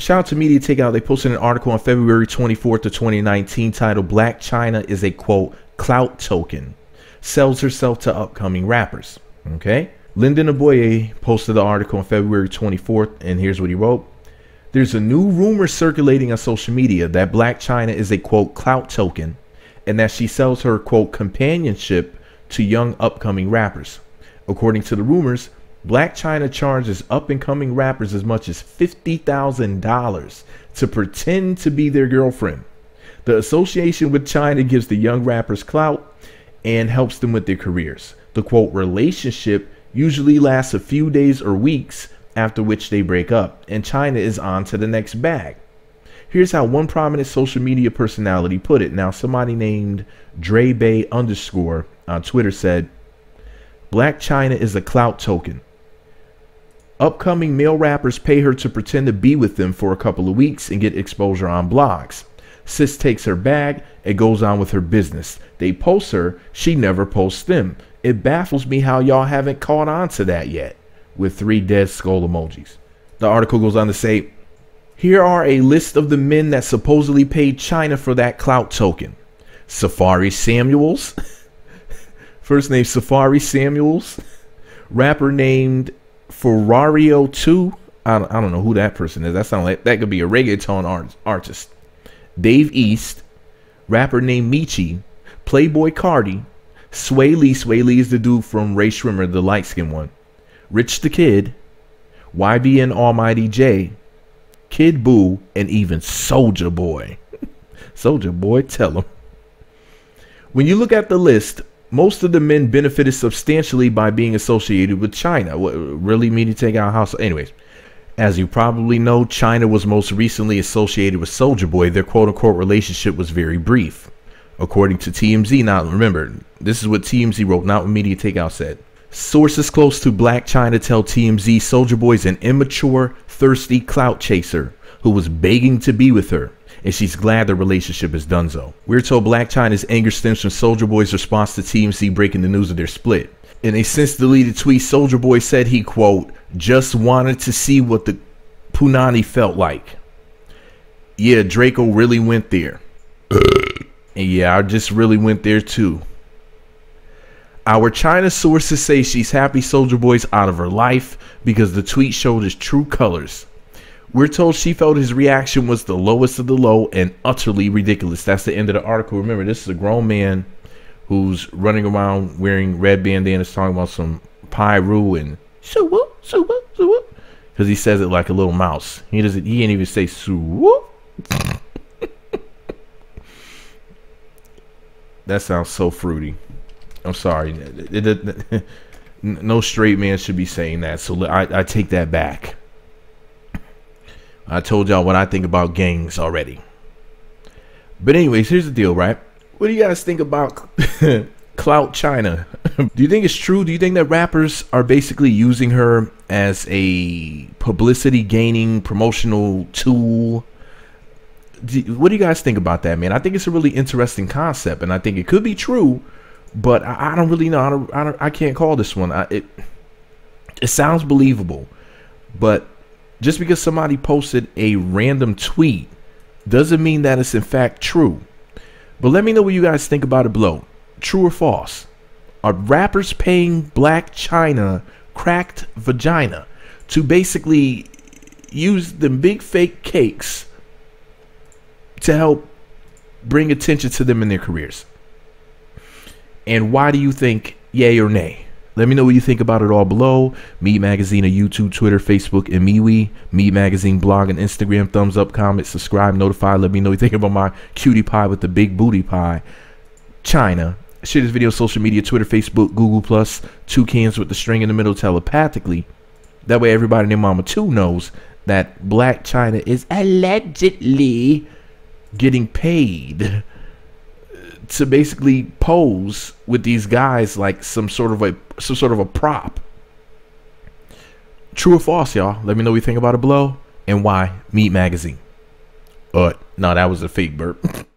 shout out to Media Takeout. They posted an article on February 24th of 2019 titled Blac Chyna is a quote clout token. Sells herself to upcoming rappers. Okay. Lyndon Aboye posted the article on February 24th, and here's what he wrote. There's a new rumor circulating on social media that Blac Chyna is a quote clout token and that she sells her quote companionship to young upcoming rappers. According to the rumors, Blac Chyna charges up and coming rappers as much as $50,000 to pretend to be their girlfriend. The association with Chyna gives the young rappers clout and helps them with their careers. The quote relationship usually lasts a few days or weeks, after which they break up, and Chyna is on to the next bag. Here's how one prominent social media personality put it. Now, somebody named Dre Bay underscore on Twitter said, Blac Chyna is a clout token. Upcoming male rappers pay her to pretend to be with them for a couple of weeks and get exposure on blogs. Sis takes her bag and goes on with her business. They post her, she never posts them. It baffles me how y'all haven't caught on to that yet. With three dead skull emojis. The article goes on to say, here are a list of the men that supposedly paid Chyna for that clout token. Safaree Samuels. First name Safaree Samuels. Rapper named Ferrario 2. I don't, I don't know who that person is. That sounds like that could be a reggaeton art, artist. Dave East. Rapper named Michi. Playboi Carti. Swae Lee. Swae Lee is the dude from Rae Sremmurd, the light skinned one. Rich the Kid. YBN Almighty Jay. Kid Buu, and even Soulja Boy. Soulja Boy, tell him. When you look at the list, most of the men benefited substantially by being associated with Chyna. What, really mean to take out house? Anyways, as you probably know, Chyna was most recently associated with Soulja Boy. Their quote unquote relationship was very brief. According to TMZ, now remember, this is what TMZ wrote, not what Media Takeout said. Sources close to Blac Chyna tell TMZ Soulja Boy's an immature, thirsty clout chaser who was begging to be with her, and she's glad the relationship is done so. We're told Blac Chyna's anger stems from Soulja Boy's response to TMZ breaking the news of their split. In a since deleted tweet, Soulja Boy said he, quote, just wanted to see what the Punani felt like. Yeah, Draco really went there. and yeah, I just really went there too. Our Chyna sources say she's happy Soulja Boy's out of her life because the tweet showed his true colors. We're told she felt his reaction was the lowest of the low and utterly ridiculous. That's the end of the article. Remember, this is a grown man who's running around wearing red bandanas talking about some Piru and so whoop, so. Because he says it like a little mouse. He doesn't he ain't even say so that sounds so fruity. I'm sorry. No straight man should be saying that. So I, I take that back. I told y'all what I think about gangs already. But anyways, here's the deal, right? What do you guys think about Clout Chyna? do you think it's true? Do you think that rappers are basically using her as a publicity gaining promotional tool? what do you guys think about that, man? I think it's a really interesting concept, and I think it could be true but I, I don't really know. I don't, I, don't, I can't call this one. I, it it sounds believable, but just because somebody posted a random tweet doesn't mean that it's in fact true. But let me know what you guys think about it below. True or false? Are rappers paying Blac Chyna cracked vagina to basically use the big fake cakes to help bring attention to them in their careers? And why do you think yay or nay? Let me know what you think about it all below. MEET Magazine on YouTube, Twitter, Facebook, and MeWe. MEET Magazine blog and Instagram. Thumbs up, comment, subscribe, notify. Let me know what you think about my cutie pie with the big booty pie. Chyna. Share this video on social media, Twitter, Facebook, Google Plus. Two cans with the string in the middle telepathically. That way everybody in their mama too knows that Blac Chyna is allegedly getting paid to basically pose with these guys like some sort of a some sort of a prop. True or false, y'all? Let me know what you think about it below and why. MEET Magazine. Uh, no, that was a fake burp.